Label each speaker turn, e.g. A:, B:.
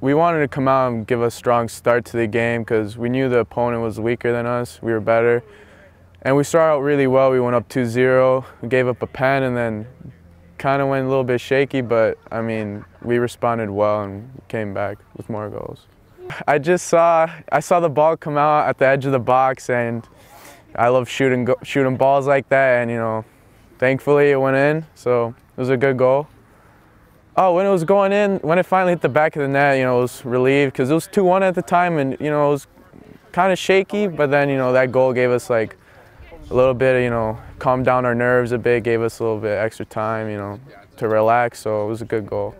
A: we wanted to come out and give a strong start to the game because we knew the opponent was weaker than us. We were better. And we started out really well. We went up 2-0. We gave up a pen and then kind of went a little bit shaky, but I mean, we responded well and came back with more goals. I just saw I saw the ball come out at the edge of the box and I love shooting shooting balls like that and you know, thankfully it went in, so it was a good goal. Oh, when it was going in, when it finally hit the back of the net, you know, I was relieved because it was 2-1 at the time and you know, it was kind of shaky, but then you know, that goal gave us like a little bit, of, you know, calmed down our nerves a bit, gave us a little bit extra time, you know, to relax. So it was a good goal.